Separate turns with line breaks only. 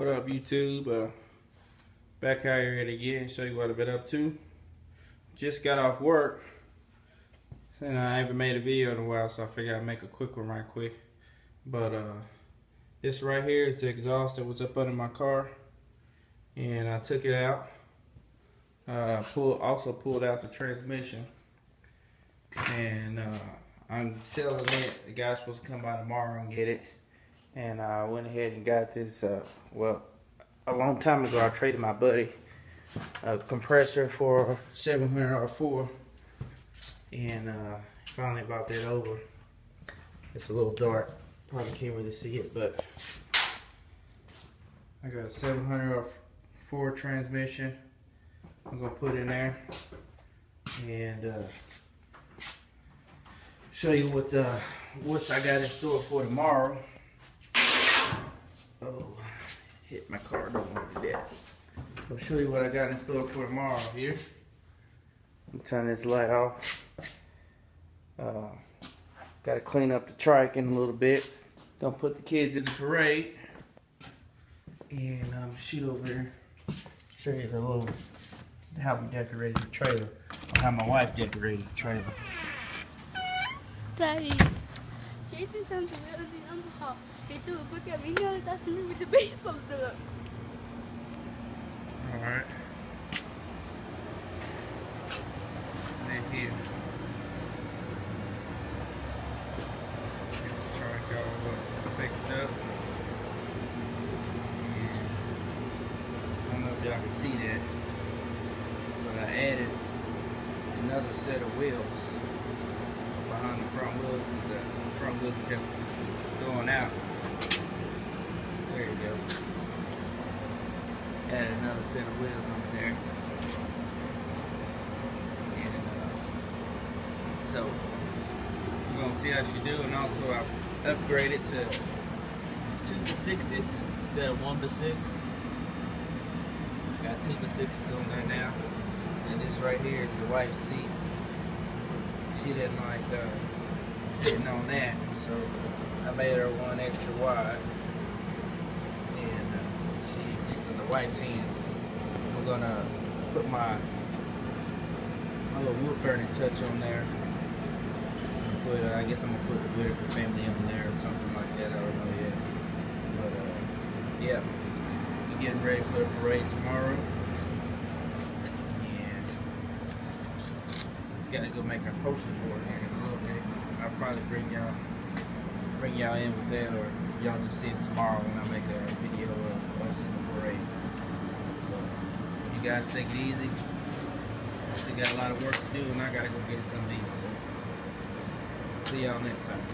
What up, YouTube? Uh, back here again, show you what I've been up to. Just got off work, and I haven't made a video in a while, so I figured I'd make a quick one right quick. But uh, this right here is the exhaust that was up under my car, and I took it out. Uh, pull, also pulled out the transmission, and uh, I'm selling it. The guy's supposed to come by tomorrow and get it and I went ahead and got this. Uh, well, a long time ago, I traded my buddy a compressor for 700 R4, and uh, finally bought that over. It's a little dark, probably can't really see it, but I got a 700 R4 transmission. I'm gonna put in there and uh, show you what uh, what I got in store for tomorrow. Hit my car, don't want to do that. I'll show you what I got in store for tomorrow here. I'm turn this light off. Uh, got to clean up the trike in a little bit. Don't put the kids in the parade. And um, shoot over here. Show you the little, how we decorated the trailer. Or How my wife decorated the trailer.
Daddy, Sini with the baseball.
Alright. Here. The truck all uh, fixed up. I don't know if y'all can see that, but I added another set of wheels behind the front wheels because the wheels going out. There you go. Add another set of wheels on there. And uh, so we're gonna see how she do and also I upgraded to two to sixes instead of one to six. Got two to sixes on there now. And this right here is the wife's seat. She didn't like uh, sitting on that, so I made her one extra wide and uh she is in the wife's hands. I'm gonna put my my little wood burning touch on there. Put, uh, I guess I'm gonna put the Whitaker family on there or something like that. I don't know yet. But uh, yeah, we're getting ready for the parade tomorrow. And gotta go make our poster board here. I'll probably bring y'all bring y'all in with that or y'all just see it tomorrow when I make a video of us in the parade you guys take it easy. I still got a lot of work to do and I gotta go get some of these. So see y'all next time.